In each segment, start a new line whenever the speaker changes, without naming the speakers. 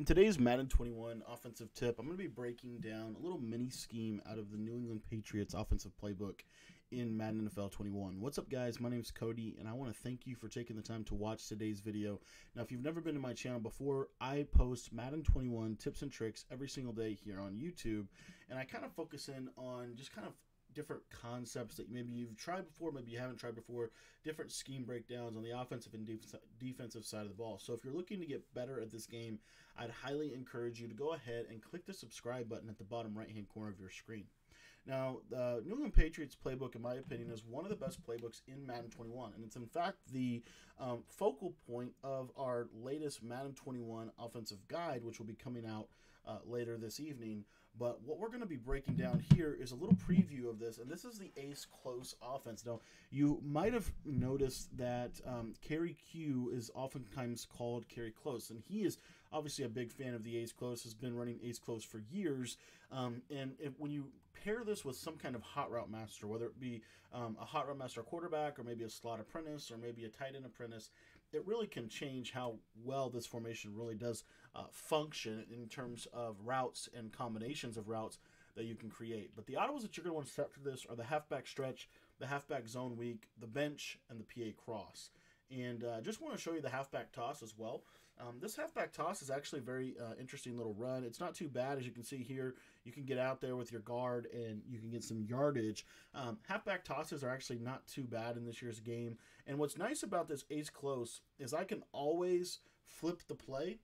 In today's Madden 21 offensive tip, I'm going to be breaking down a little mini scheme out of the New England Patriots offensive playbook in Madden NFL 21. What's up, guys? My name is Cody, and I want to thank you for taking the time to watch today's video. Now, if you've never been to my channel before, I post Madden 21 tips and tricks every single day here on YouTube, and I kind of focus in on just kind of different concepts that maybe you've tried before, maybe you haven't tried before, different scheme breakdowns on the offensive and defensive side of the ball. So if you're looking to get better at this game, I'd highly encourage you to go ahead and click the subscribe button at the bottom right hand corner of your screen. Now, the New England Patriots playbook, in my opinion, is one of the best playbooks in Madden 21, and it's in fact the um, focal point of our latest Madden 21 offensive guide, which will be coming out uh, later this evening. But what we're going to be breaking down here is a little preview of this, and this is the ace close offense. Now, you might have noticed that um, Kerry Q is oftentimes called Kerry Close, and he is obviously a big fan of the ace close, has been running ace close for years. Um, and if, when you pair this with some kind of hot route master, whether it be um, a hot route master quarterback or maybe a slot apprentice or maybe a tight end apprentice, it really can change how well this formation really does uh, function in terms of routes and combinations of routes that you can create. But the audibles that you're going to want to set for this are the halfback stretch, the halfback zone weak, the bench, and the PA cross. And uh, just want to show you the halfback toss as well. Um, this halfback toss is actually a very uh, interesting little run. It's not too bad, as you can see here. You can get out there with your guard and you can get some yardage. Um, halfback tosses are actually not too bad in this year's game. And what's nice about this ace close is I can always flip the play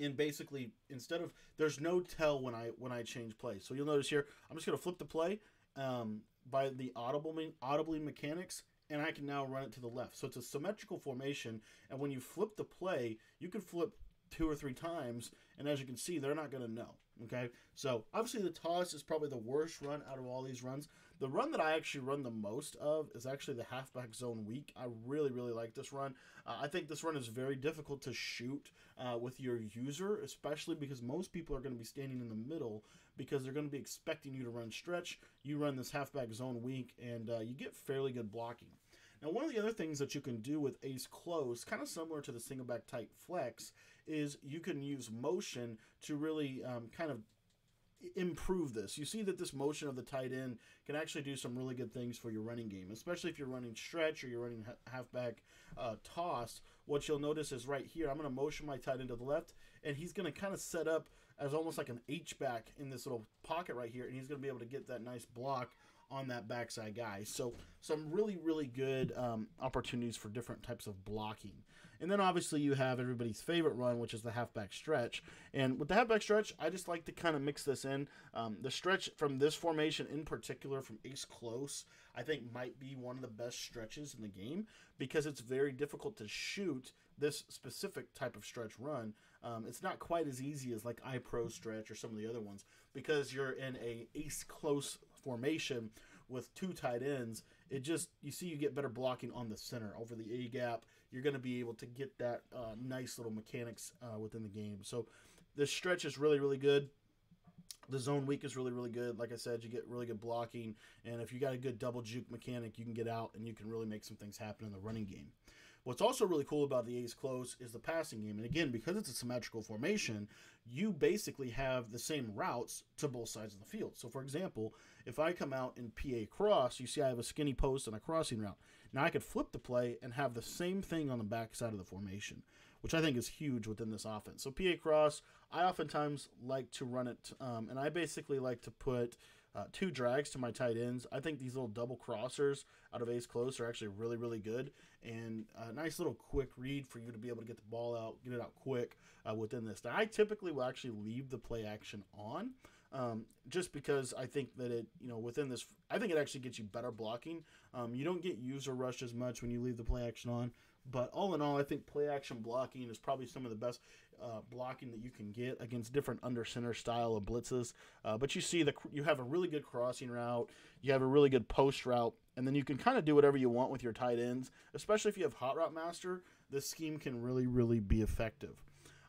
and basically instead of there's no tell when I when I change play. So you'll notice here I'm just going to flip the play um, by the audible audibly mechanics and I can now run it to the left. So it's a symmetrical formation, and when you flip the play, you can flip two or three times, and as you can see, they're not going to know. Okay, so obviously the toss is probably the worst run out of all these runs. The run that I actually run the most of is actually the halfback zone weak. I really, really like this run. Uh, I think this run is very difficult to shoot uh, with your user, especially because most people are going to be standing in the middle because they're going to be expecting you to run stretch. You run this halfback zone weak, and uh, you get fairly good blocking. Now, one of the other things that you can do with ace close, kind of similar to the single back tight flex, is you can use motion to really um, kind of improve this. You see that this motion of the tight end can actually do some really good things for your running game, especially if you're running stretch or you're running halfback uh, toss. What you'll notice is right here, I'm going to motion my tight end to the left, and he's going to kind of set up as almost like an H back in this little pocket right here, and he's going to be able to get that nice block on that backside guy. So some really, really good um, opportunities for different types of blocking. And then obviously you have everybody's favorite run, which is the halfback stretch. And with the halfback stretch, I just like to kind of mix this in. Um, the stretch from this formation in particular, from ace close, I think might be one of the best stretches in the game because it's very difficult to shoot this specific type of stretch run. Um, it's not quite as easy as like iPro stretch or some of the other ones because you're in a ace close formation with two tight ends, it just you see you get better blocking on the center over the A gap. You're going to be able to get that uh, nice little mechanics uh, within the game. So this stretch is really really good. The zone weak is really really good. Like I said, you get really good blocking, and if you got a good double juke mechanic, you can get out and you can really make some things happen in the running game. What's also really cool about the ace close is the passing game. And again, because it's a symmetrical formation, you basically have the same routes to both sides of the field. So, for example, if I come out in PA cross, you see I have a skinny post and a crossing route. Now I could flip the play and have the same thing on the back side of the formation, which I think is huge within this offense. So, PA cross, I oftentimes like to run it, um, and I basically like to put uh, two drags to my tight ends. I think these little double crossers out of ace close are actually really, really good. And a nice little quick read for you to be able to get the ball out, get it out quick uh, within this. Now, I typically will actually leave the play action on um, just because I think that it, you know, within this, I think it actually gets you better blocking. Um, you don't get user rush as much when you leave the play action on. But all in all, I think play action blocking is probably some of the best uh, blocking that you can get against different under center style of blitzes. Uh, but you see that you have a really good crossing route, you have a really good post route, and then you can kind of do whatever you want with your tight ends. Especially if you have hot route master, this scheme can really, really be effective.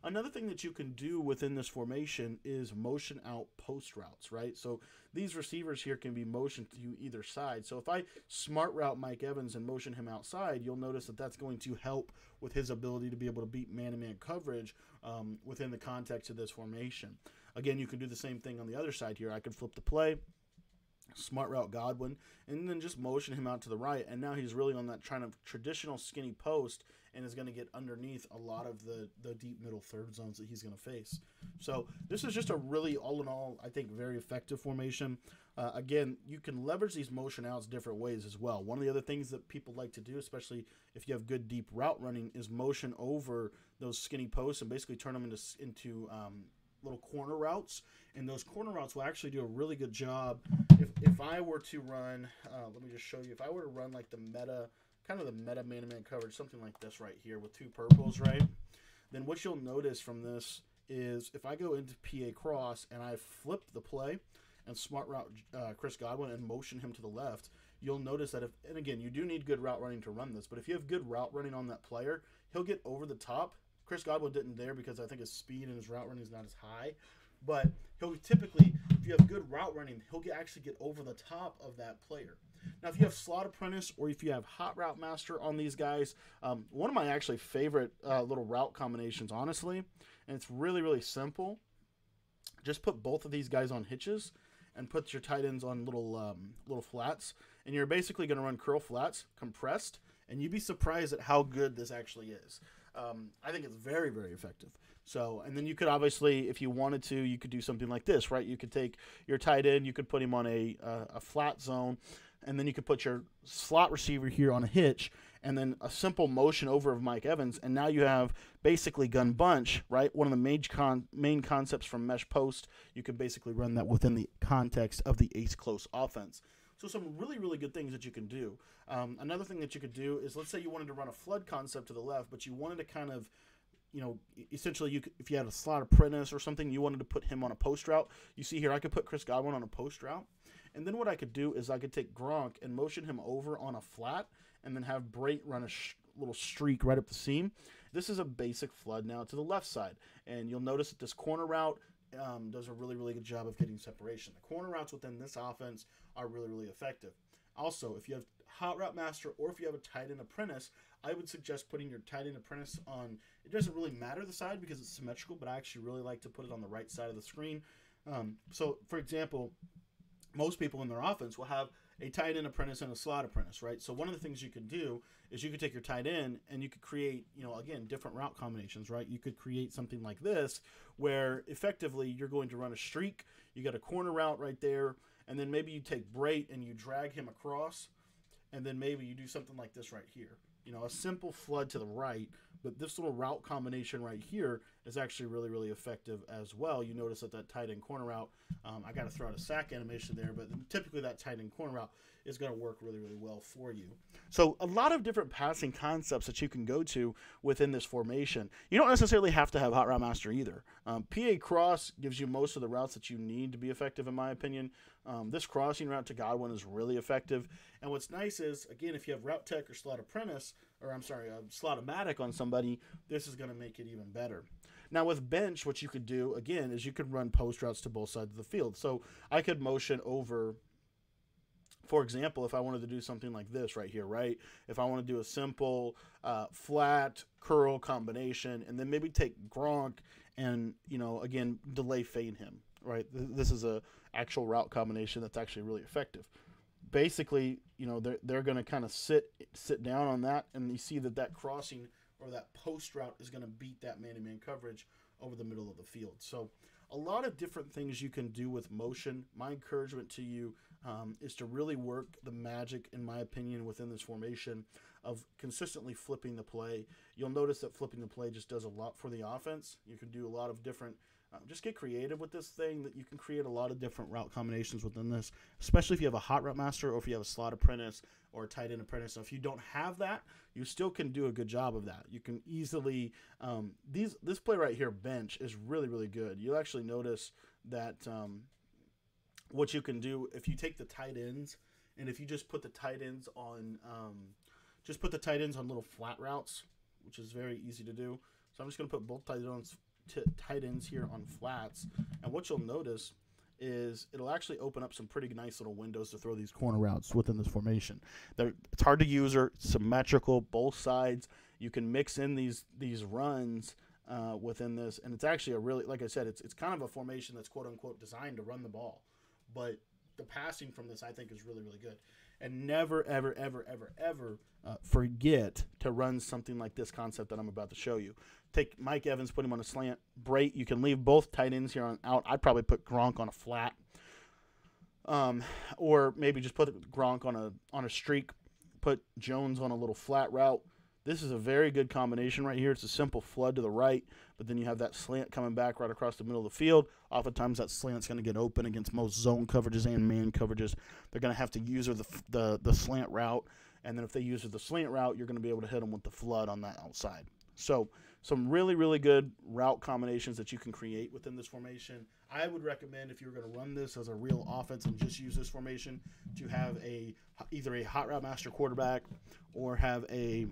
Another thing that you can do within this formation is motion out post routes, right? So these receivers here can be motioned to either side. So if I smart route Mike Evans and motion him outside, you'll notice that that's going to help with his ability to be able to beat man-to-man coverage um, within the context of this formation. Again, you can do the same thing on the other side here. I can flip the play, smart route Godwin, and then just motion him out to the right. And now he's really on that kind of traditional skinny post and is going to get underneath a lot of the, the deep middle third zones that he's going to face. So this is just a really, all in all, I think, very effective formation. Uh, again, you can leverage these motion outs different ways as well. One of the other things that people like to do, especially if you have good deep route running, is motion over those skinny posts and basically turn them into into um, little corner routes. And those corner routes will actually do a really good job. If, if I were to run, uh, let me just show you, if I were to run like the meta kind of the meta to man coverage, something like this right here with two purples, right? Then what you'll notice from this is if I go into PA cross and I flip the play and smart route uh, Chris Godwin and motion him to the left, you'll notice that if, and again, you do need good route running to run this, but if you have good route running on that player, he'll get over the top. Chris Godwin didn't there because I think his speed and his route running is not as high, but he'll typically, if you have good route running, he'll get, actually get over the top of that player. Now, if you have Slot Apprentice or if you have Hot Route Master on these guys, um, one of my actually favorite uh, little route combinations, honestly, and it's really, really simple. Just put both of these guys on hitches and put your tight ends on little um, little flats, and you're basically going to run curl flats compressed, and you'd be surprised at how good this actually is. Um, I think it's very, very effective. So, and then you could obviously, if you wanted to, you could do something like this, right? You could take your tight end, you could put him on a, uh, a flat zone, and then you could put your slot receiver here on a hitch and then a simple motion over of Mike Evans, and now you have basically gun bunch, right? One of the main con- main concepts from mesh post. You can basically run that within the context of the ace close offense. So some really really good things that you can do. Um, another thing that you could do is let's say you wanted to run a flood concept to the left, but you wanted to kind of you know, essentially, you could, if you had a slot apprentice or something, you wanted to put him on a post route. You see here, I could put Chris Godwin on a post route, and then what I could do is I could take Gronk and motion him over on a flat and then have Brate run a sh- little streak right up the seam. This is a basic flood now to the left side. And you'll notice that this corner route um, does a really, really good job of getting separation. The corner routes within this offense are really, really effective. Also, if you have Hot Route Master or if you have a tight end apprentice, I would suggest putting your tight end apprentice on. It doesn't really matter the side because it's symmetrical, but I actually really like to put it on the right side of the screen. Um, so, for example, most people in their offense will have a tight end apprentice and a slot apprentice, right? So one of the things you could do is you could take your tight end and you could create, you know, again, different route combinations, right? You could create something like this where effectively you're going to run a streak, you got a corner route right there, and then maybe you take Brate and you drag him across, and then maybe you do something like this right here. You know, a simple flood to the right but this little route combination right here is actually really, really effective as well. You notice that that tight end corner route, um, I got to throw out a sack animation there, but typically that tight end corner route is going to work really, really well for you. So a lot of different passing concepts that you can go to within this formation. You don't necessarily have to have Hot Route Master either. Um, PA Cross gives you most of the routes that you need to be effective, in my opinion. Um, this crossing route to Godwin is really effective. And what's nice is, again, if you have Route Tech or Slot Apprentice, or I'm sorry, a Slotomatic on somebody, this is going to make it even better. Now with bench, what you could do again is you could run post routes to both sides of the field. So I could motion over for example, if I wanted to do something like this right here, right? If I want to do a simple uh, flat curl combination and then maybe take Gronk and, you know, again, delay fade him, right? This is a actual route combination that's actually really effective. Basically, you know, they're, they're going to kind of sit sit down on that and you see that that crossing or that post route is going to beat that man-to-man coverage over the middle of the field. So a lot of different things you can do with motion. My encouragement to you um, is to really work the magic, in my opinion, within this formation of consistently flipping the play. You'll notice that flipping the play just does a lot for the offense. You can do a lot of different um, just get creative with this thing that you can create a lot of different route combinations within this, especially if you have a hot route master or if you have a slot apprentice or a tight end apprentice. So if you don't have that, you still can do a good job of that. You can easily um, these this play right here bench is really really good. You'll actually notice that um, what you can do if you take the tight ends and if you just put the tight ends on um, just put the tight ends on little flat routes, which is very easy to do. So I'm just going to put both tight ends tight ends here on flats. And what you'll notice is it'll actually open up some pretty nice little windows to throw these corner routes within this formation. They're, it's hard to use or symmetrical, both sides. You can mix in these these runs uh, within this, and it's actually a really, like I said, it's it's kind of a formation that's quote unquote designed to run the ball, but the passing from this I think is really really good. And never ever ever ever ever uh, forget to run something like this concept that I'm about to show you. Take Mike Evans, put him on a slant. Brate, you can leave both tight ends here on out. I'd probably put Gronk on a flat, um, or maybe just put Gronk on a on a streak. Put Jones on a little flat route. This is a very good combination right here. It's a simple flood to the right, but then you have that slant coming back right across the middle of the field. Oftentimes, that slant's going to get open against most zone coverages and man coverages. They're going to have to use the, the, the slant route, and then if they use the slant route, you're going to be able to hit them with the flood on that outside. So some really, really good route combinations that you can create within this formation. I would recommend if you're going to run this as a real offense and just use this formation to have a either a hot route master quarterback or have a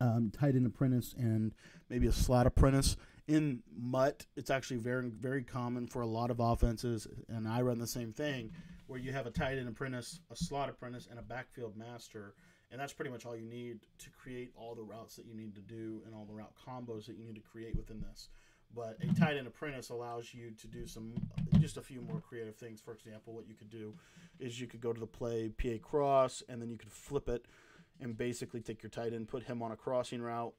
um, tight end apprentice and maybe a slot apprentice. In MUT, it's actually very, very common for a lot of offenses, and I run the same thing, where you have a tight end apprentice, a slot apprentice, and a backfield master and that's pretty much all you need to create all the routes that you need to do and all the route combos that you need to create within this. But a tight end apprentice allows you to do some, just a few more creative things. For example, what you could do is you could go to the play PA cross, and then you could flip it and basically take your tight end, put him on a crossing route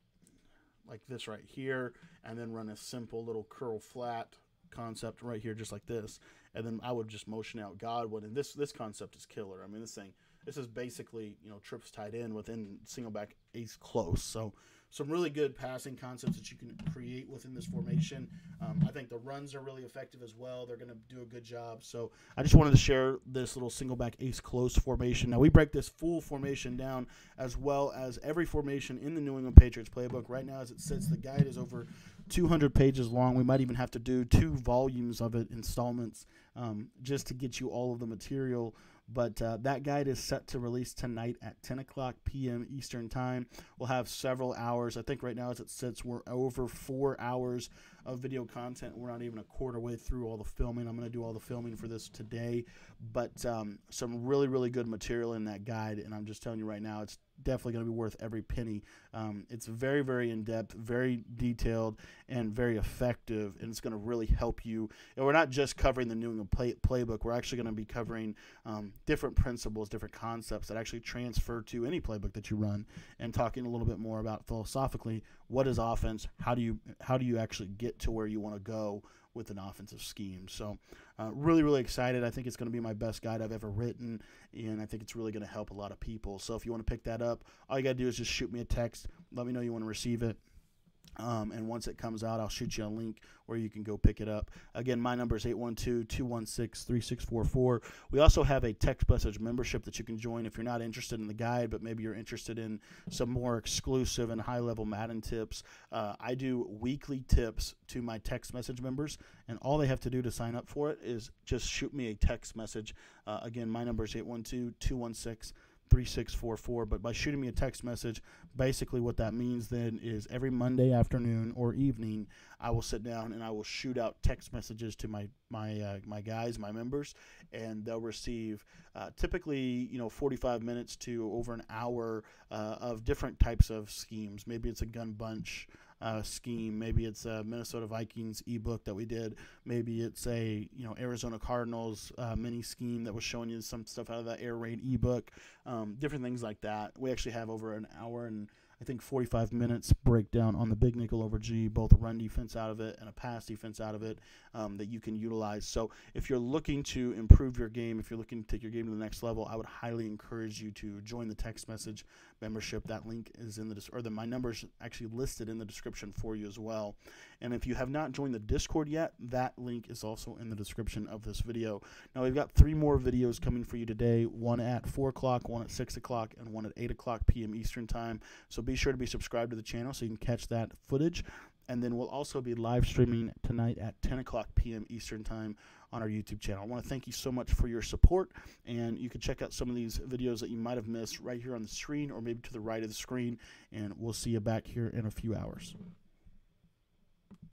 like this right here, and then run a simple little curl flat concept right here, just like this. And then I would just motion out Godwin, and this this concept is killer. I mean, this thing this is basically, you know, trips tight end within single back ace close. So some really good passing concepts that you can create within this formation. Um, I think the runs are really effective as well. They're going to do a good job. So I just wanted to share this little single back ace close formation. Now we break this full formation down as well as every formation in the New England Patriots playbook. Right now, as it sits, the guide is over 200 pages long. We might even have to do two volumes of it, installments, um, just to get you all of the material. But uh, that guide is set to release tonight at 10 o'clock p.m. Eastern Time. We'll have several hours. I think right now, as it sits, we're over four hours of video content. We're not even a quarter way through all the filming. I'm going to do all the filming for this today. But um, some really, really good material in that guide. And I'm just telling you right now, it's definitely going to be worth every penny. Um, it's very, very in depth, very detailed, and very effective, and it's going to really help you. And we're not just covering the New England play, playbook, we're actually going to be covering um, different principles, different concepts that actually transfer to any playbook that you run, and talking a little bit more about philosophically what is offense, how do you how do you actually get to where you want to go with an offensive scheme. So, uh, really, really excited. I think it's going to be my best guide I've ever written, and I think it's really going to help a lot of people. So, if you want to pick that up, all you got to do is just shoot me a text. Let me know you want to receive it. Um, and once it comes out, I'll shoot you a link where you can go pick it up. Again, my number is 812 216 3644. We also have a text message membership that you can join if you're not interested in the guide, but maybe you're interested in some more exclusive and high level Madden tips. Uh, I do weekly tips to my text message members, and all they have to do to sign up for it is just shoot me a text message. Uh, again, my number is 812 216 3644. But by shooting me a text message, basically what that means then is every Monday afternoon or evening, I will sit down and I will shoot out text messages to my my uh, my guys, my members, and they'll receive uh, typically you know 45 minutes to over an hour uh, of different types of schemes. Maybe it's a gun bunch uh, scheme. Maybe it's a Minnesota Vikings ebook that we did. Maybe it's a you know Arizona Cardinals uh, mini scheme that was showing you some stuff out of that air raid ebook. Um, different things like that. We actually have over an hour and I think 45 minutes breakdown on the big nickel over G, both run defense out of it and a pass defense out of it um, that you can utilize. So if you're looking to improve your game, if you're looking to take your game to the next level, I would highly encourage you to join the text message membership. That link is in the or the my number is actually listed in the description for you as well. And if you have not joined the Discord yet, that link is also in the description of this video. Now we've got three more videos coming for you today. One at four o'clock, one at six o'clock, and one at eight o'clock p.m. Eastern time. So be sure to be subscribed to the channel so you can catch that footage. And then we'll also be live streaming tonight at 10 o'clock p.m. Eastern Time on our YouTube channel. I want to thank you so much for your support. And you can check out some of these videos that you might have missed right here on the screen or maybe to the right of the screen. And we'll see you back here in a few hours.